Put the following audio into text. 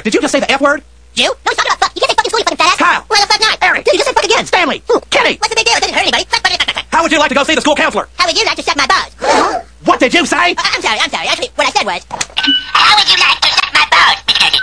Eric, did you just say the F word? You? No, he's talking about fuck. You can't say fucking school, you fucking fat ass. Kyle. Why the fuck not? Eric. Dude, you just said fuck again. Stanley! Kenny! What's the big deal? It didn't hurt anybody. Fuck, fuck, fuck, fuck. How would you like to go see the school counselor? How would you like to suck my balls? What did you say? Uh, I'm sorry, I'm sorry. Actually, what I said was... How would you like to suck my balls, Kenny?